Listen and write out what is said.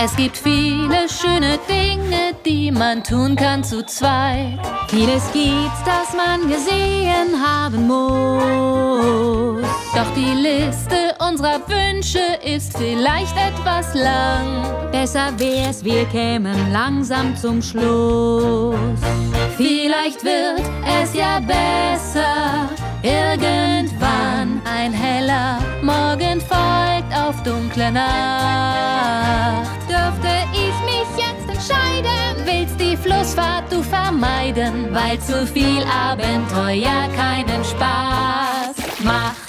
Es gibt viele schöne Dinge, die man tun kann zu zweit. Vieles gibt's, das man gesehen haben muss. Doch die Liste unserer Wünsche ist vielleicht etwas lang. Besser wär's, wir kämen langsam zum Schluss. Vielleicht wird es ja besser irgendwann. Ein heller Morgen folgt auf dunkle Nacht. Flussfahrt du vermeiden, weil zu viel Abenteuer keinen Spaß macht.